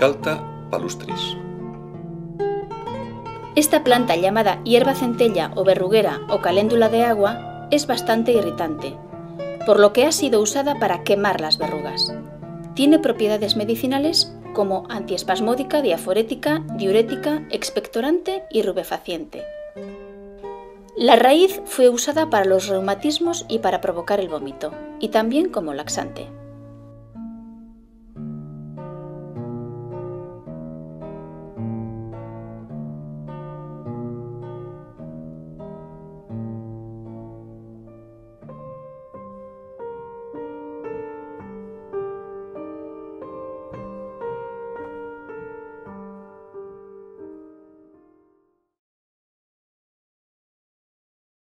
Calta palustris. Esta planta llamada hierba centella o verruguera o caléndula de agua es bastante irritante, por lo que ha sido usada para quemar las verrugas. Tiene propiedades medicinales como antiespasmódica, diaforética, diurética, expectorante y rubefaciente. La raíz fue usada para los reumatismos y para provocar el vómito, y también como laxante.